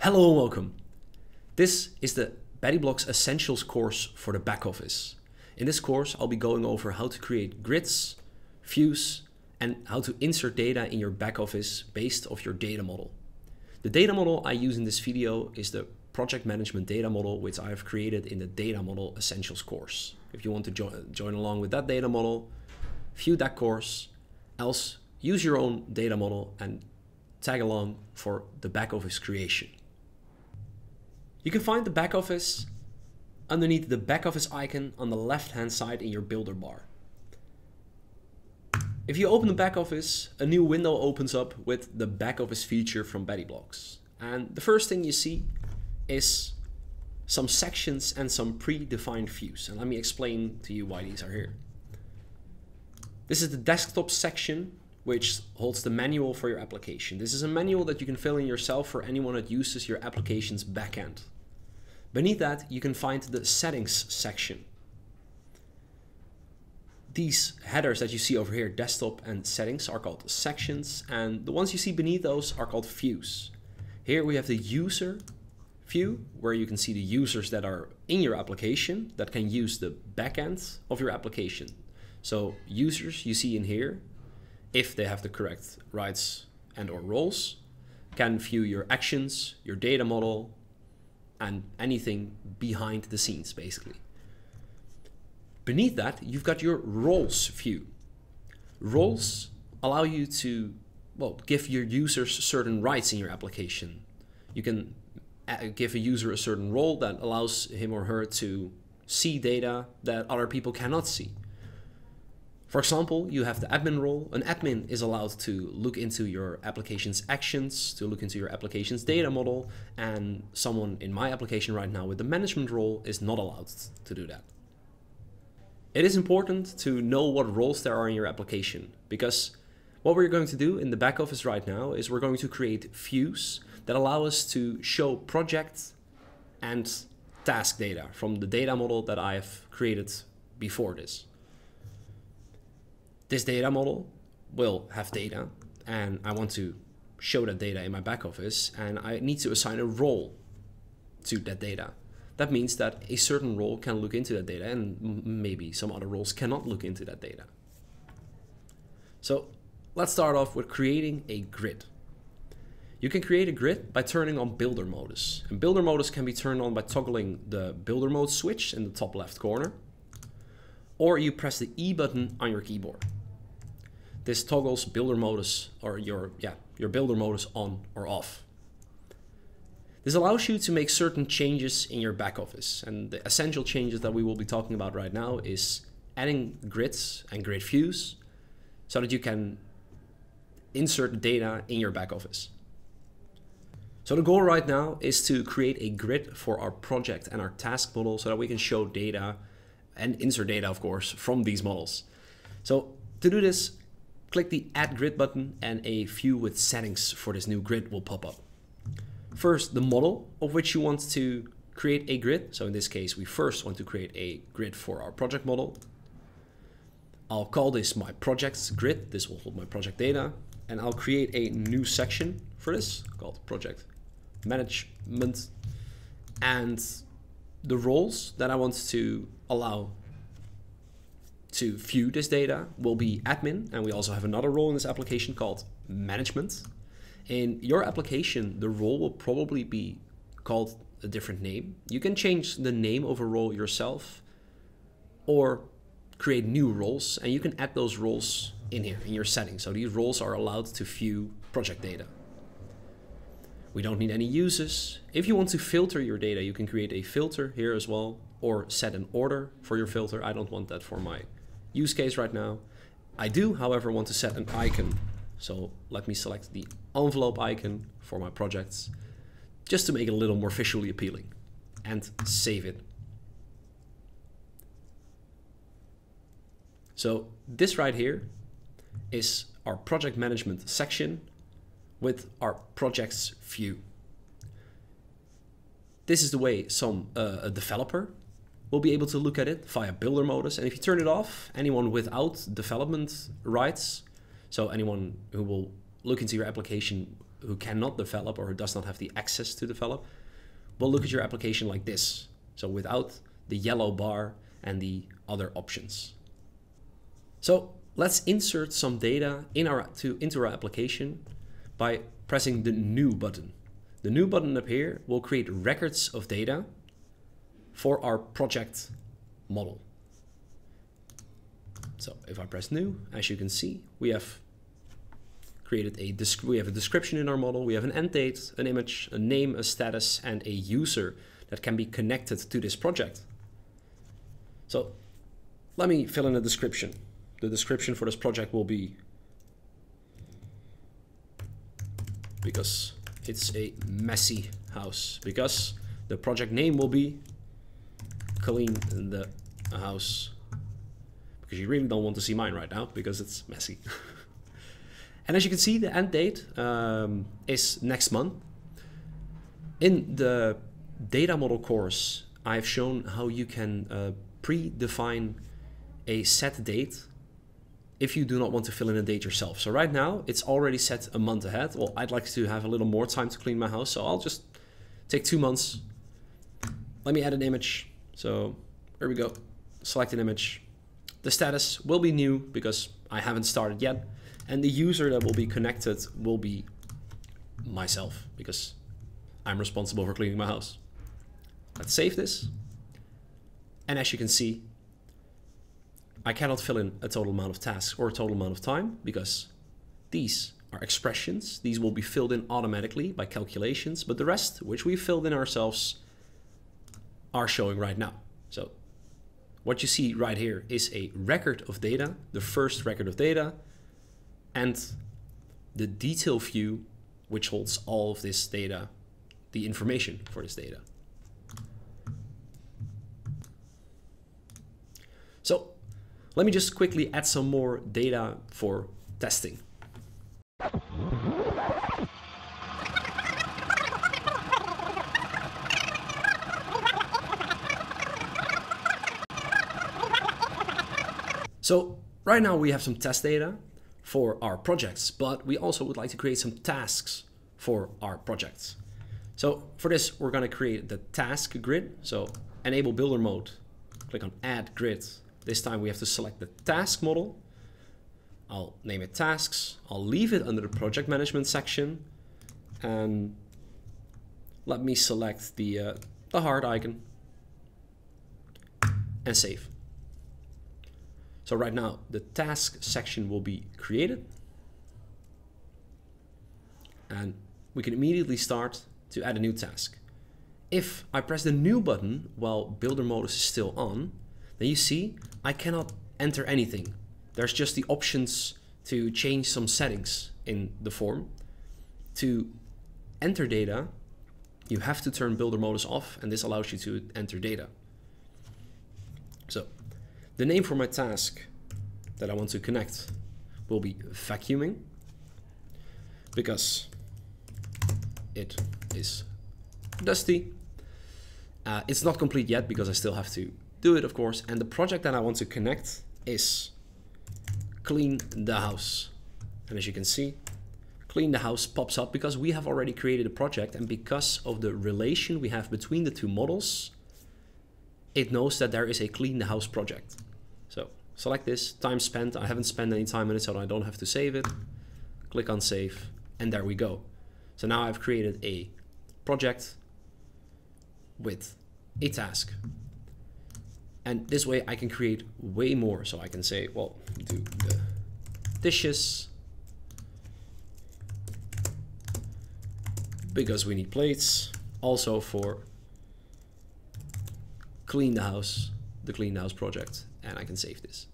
Hello and welcome. This is the Betty Blocks Essentials course for the back office. In this course, I'll be going over how to create grids, views, and how to insert data in your back office based off your data model. The data model I use in this video is the project management data model, which I have created in the data model essentials course. If you want to jo join along with that data model, view that course, else use your own data model and tag along for the back office creation. You can find the back office underneath the back office icon on the left hand side in your builder bar. If you open the back office, a new window opens up with the back office feature from Betty Blocks. And the first thing you see is some sections and some predefined views. And let me explain to you why these are here. This is the desktop section, which holds the manual for your application. This is a manual that you can fill in yourself for anyone that uses your application's backend. Beneath that, you can find the settings section these headers that you see over here, desktop and settings, are called sections, and the ones you see beneath those are called views. Here we have the user view, where you can see the users that are in your application that can use the backend of your application. So users you see in here, if they have the correct rights and or roles, can view your actions, your data model, and anything behind the scenes, basically. Beneath that, you've got your roles view. Roles allow you to, well, give your users certain rights in your application. You can uh, give a user a certain role that allows him or her to see data that other people cannot see. For example, you have the admin role. An admin is allowed to look into your application's actions, to look into your application's data model, and someone in my application right now with the management role is not allowed to do that. It is important to know what roles there are in your application because what we're going to do in the back office right now is we're going to create views that allow us to show project and task data from the data model that I have created before this. This data model will have data and I want to show that data in my back office and I need to assign a role to that data that means that a certain role can look into that data and maybe some other roles cannot look into that data. So let's start off with creating a grid. You can create a grid by turning on builder modus. And builder modus can be turned on by toggling the builder mode switch in the top left corner. Or you press the E button on your keyboard. This toggles builder modus or your yeah, your builder modus on or off. This allows you to make certain changes in your back office. And the essential changes that we will be talking about right now is adding grids and grid views so that you can insert data in your back office. So the goal right now is to create a grid for our project and our task model so that we can show data and insert data, of course, from these models. So to do this, click the Add Grid button and a view with settings for this new grid will pop up. First, the model of which you want to create a grid. So in this case, we first want to create a grid for our project model. I'll call this my projects grid. This will hold my project data. And I'll create a new section for this called project management. And the roles that I want to allow to view this data will be admin. And we also have another role in this application called management. In your application, the role will probably be called a different name. You can change the name of a role yourself or create new roles and you can add those roles in here in your settings. So these roles are allowed to view project data. We don't need any uses. If you want to filter your data, you can create a filter here as well or set an order for your filter. I don't want that for my use case right now. I do, however, want to set an icon so let me select the envelope icon for my projects just to make it a little more visually appealing and save it. So this right here is our project management section with our projects view. This is the way some uh, a developer will be able to look at it via builder modus. And if you turn it off, anyone without development rights so anyone who will look into your application who cannot develop or who does not have the access to develop will look at your application like this. So without the yellow bar and the other options. So let's insert some data in our, to, into our application by pressing the new button. The new button up here will create records of data for our project model. So if I press new, as you can see, we have created a we have a description in our model, we have an end date, an image, a name, a status, and a user that can be connected to this project. So let me fill in a description. The description for this project will be because it's a messy house because the project name will be clean the house because you really don't want to see mine right now because it's messy. and as you can see, the end date um, is next month. In the data model course, I've shown how you can uh, predefine a set date if you do not want to fill in a date yourself. So right now it's already set a month ahead. Well, I'd like to have a little more time to clean my house. So I'll just take two months. Let me add an image. So here we go. Select an image. The status will be new because I haven't started yet. And the user that will be connected will be myself because I'm responsible for cleaning my house. Let's save this. And as you can see, I cannot fill in a total amount of tasks or a total amount of time because these are expressions. These will be filled in automatically by calculations, but the rest, which we filled in ourselves, are showing right now. So what you see right here is a record of data, the first record of data, and the detail view, which holds all of this data, the information for this data. So let me just quickly add some more data for testing. So right now we have some test data for our projects, but we also would like to create some tasks for our projects. So for this, we're gonna create the task grid. So enable builder mode, click on add grid, this time we have to select the task model. I'll name it tasks. I'll leave it under the project management section. And let me select the, uh, the heart icon and save. So right now the task section will be created. And we can immediately start to add a new task. If I press the new button while builder modus is still on, then you see I cannot enter anything. There's just the options to change some settings in the form. To enter data, you have to turn builder modus off and this allows you to enter data. So the name for my task that I want to connect will be vacuuming because it is dusty. Uh, it's not complete yet because I still have to do it, of course. And the project that I want to connect is clean the house. And as you can see, clean the house pops up because we have already created a project and because of the relation we have between the two models, it knows that there is a clean the house project. So select this, time spent. I haven't spent any time on it, so I don't have to save it. Click on save, and there we go. So now I've created a project with a task. And this way I can create way more. So I can say, well, do the dishes because we need plates. Also for clean the house, the clean house project, and I can save this.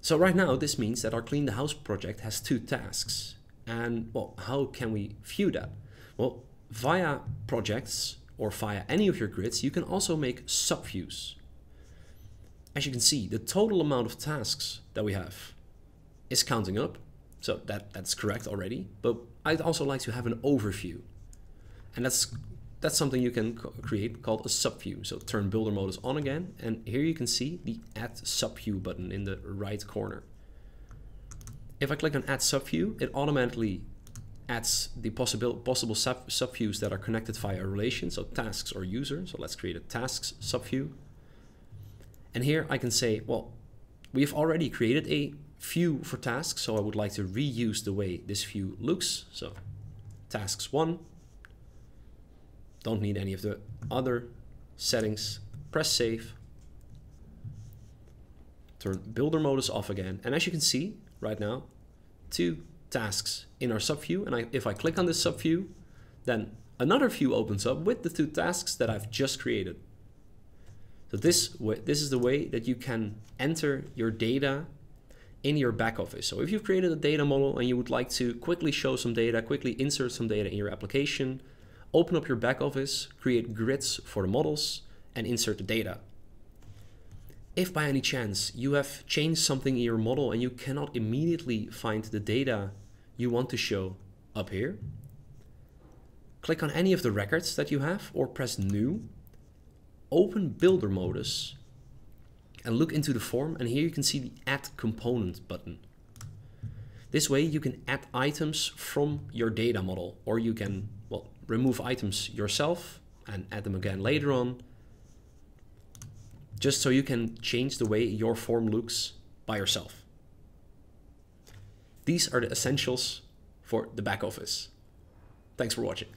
So right now, this means that our clean the house project has two tasks. And well, how can we view that? Well, via projects or via any of your grids, you can also make subviews as you can see, the total amount of tasks that we have is counting up. So that, that's correct already. But I'd also like to have an overview. And that's that's something you can create called a subview. So turn builder modus on again. And here you can see the add subview button in the right corner. If I click on add subview, it automatically adds the possible, possible sub, subviews that are connected via a relation, so tasks or user. So let's create a tasks subview. And here I can say, well, we've already created a view for tasks, so I would like to reuse the way this view looks. So tasks one, don't need any of the other settings, press save, turn builder modus off again. And as you can see right now, two tasks in our subview. And I, if I click on this subview, then another view opens up with the two tasks that I've just created. So this, this is the way that you can enter your data in your back office. So if you've created a data model and you would like to quickly show some data, quickly insert some data in your application, open up your back office, create grids for the models, and insert the data. If by any chance you have changed something in your model and you cannot immediately find the data you want to show up here, click on any of the records that you have or press new open builder modus and look into the form and here you can see the add component button. This way you can add items from your data model or you can well remove items yourself and add them again later on just so you can change the way your form looks by yourself. These are the essentials for the back office. Thanks for watching.